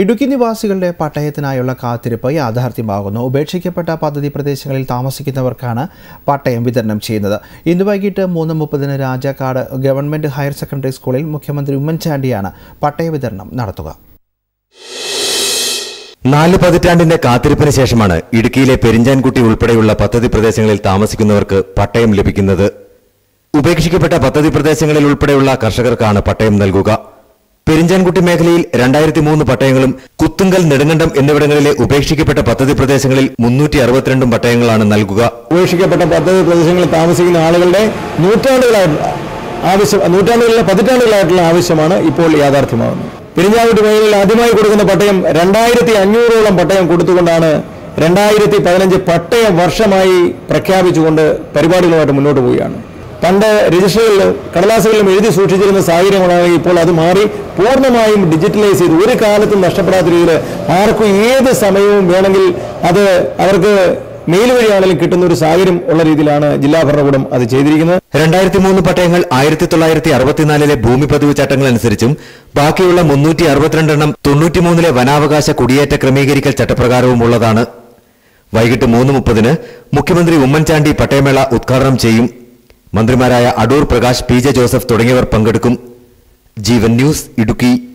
ഇടുക്കി നിവാസികളുടെ പട്ടയത്തിനായുള്ള കാത്തിരിപ്പ് യാഥാർത്ഥ്യമാകുന്നു. ഉപേക്ഷിക്കപ്പെട്ട പദ്ധതി പ്രദേശങ്ങളിൽ താമസിക്കുന്നവർക്കാണ് പട്ടയം വിതരണം ചെയ്യുന്നത്. ഇന്ന് വൈകിട്ട് മൂന്ന് മുപ്പതിന് രാജാക്കാട് ഗവൺമെന്റ് ഹയർ സെക്കൻഡറി സ്കൂളിൽ മുഖ്യമന്ത്രി ഉമ്മൻചാണ്ടിയാണ് പട്ടയ വിതരണം നടത്തുക. നാല് പതിറ്റാണ്ടിന്റെ കാത്തിരിപ്പിന് ശേഷമാണ് ഇടുക്കിയിലെ പെരിഞ്ചാൻകുട്ടി ഉൾപ്പെടെയുള്ള പദ്ധതി പ്രദേശങ്ങളിൽ താമസിക്കുന്നവർക്ക് പട്ടയം ലഭിക്കുന്നത്. ഉപേക്ഷിക്കപ്പെട്ട പദ്ധതി പ്രദേശങ്ങളിൽ ഉൾപ്പെടെയുള്ള കർഷകർക്കാണ് പട്ടയം നൽകുക. പെരിഞ്ചാൻകുട്ടി മേഖലയിൽ രണ്ടായിരത്തി മൂന്ന് പട്ടയങ്ങളും കുത്തുങ്കൽ നെടുങ്കണ്ടം എന്നിവിടങ്ങളിലെ ഉപേക്ഷിക്കപ്പെട്ട പദ്ധതി പ്രദേശങ്ങളിൽ മുന്നൂറ്റി അറുപത്തിരണ്ടും പട്ടയങ്ങളാണ് നൽകുക. ഉപേക്ഷിക്കപ്പെട്ട പദ്ധതി പ്രദേശങ്ങളിൽ താമസിക്കുന്ന ആളുകളുടെ നൂറ്റാണ്ടുകളായിട്ടുള്ള ആവശ്യം ആവശ്യമാണ് ഇപ്പോൾ യാഥാർത്ഥ്യമാകുന്നത്. പെരിഞ്ഞാകുട്ടി മേഖലയിൽ ആദ്യമായി കൊടുക്കുന്ന പട്ടയം രണ്ടായിരത്തി അഞ്ഞൂറോളം പട്ടയം കൊടുത്തുകൊണ്ടാണ് രണ്ടായിരത്തി പതിനഞ്ച് പട്ടയ വർഷമായി പ്രഖ്യാപിച്ചുകൊണ്ട് പരിപാടികളുമായിട്ട് മുന്നോട്ട് പോവുകയാണ്. പണ്ട് രജിസ്റ്ററുകളിലും കടലാസുകളിലും എഴുതി സൂക്ഷിച്ചിരുന്ന സാഹചര്യങ്ങളാണെങ്കിൽ ഇപ്പോൾ അത് മാറി പൂർണമായും ഡിജിറ്റലൈസ് ചെയ്ത് ഒരു കാലത്തും നഷ്ടപ്പെടാത്ത രീതിയിൽ ആർക്കും ഏത് സമയവും വേണമെങ്കിൽ അത് അവർക്ക് മെയിൽ വഴിയാണെങ്കിലും കിട്ടുന്ന ഒരു സാഹചര്യം ഉള്ള രീതിയിലാണ് ജില്ലാ ഭരണകൂടം അത് ചെയ്തിരിക്കുന്നത്. രണ്ടായിരത്തി മൂന്ന് പട്ടയങ്ങൾ ആയിരത്തി തൊള്ളായിരത്തി അറുപത്തിനാലിലെ ഭൂമി പതിവ് ചട്ടങ്ങൾ അനുസരിച്ചും ബാക്കിയുള്ള മുന്നൂറ്റി അറുപത്തിരണ്ടെണ്ണം തൊണ്ണൂറ്റിമൂന്നിലെ വനാവകാശ കുടിയേറ്റ ക്രമീകരിക്കൽ ചട്ടപ്രകാരവും ഉള്ളതാണ്. വൈകിട്ട് മൂന്ന് മുപ്പതിന് മുഖ്യമന്ത്രി ഉമ്മൻചാണ്ടി പട്ടയമേള ഉദ്ഘാടനം ചെയ്യും. മന്ത്രിമാരായ അടൂർ പ്രകാശ് പി ജെ ജോസഫ് തുടങ്ങിയവർ പങ്കെടുക്കും. ജീവൻ ന്യൂസ് ഇടുക്കി.